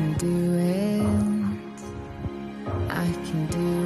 can do it. I can do it.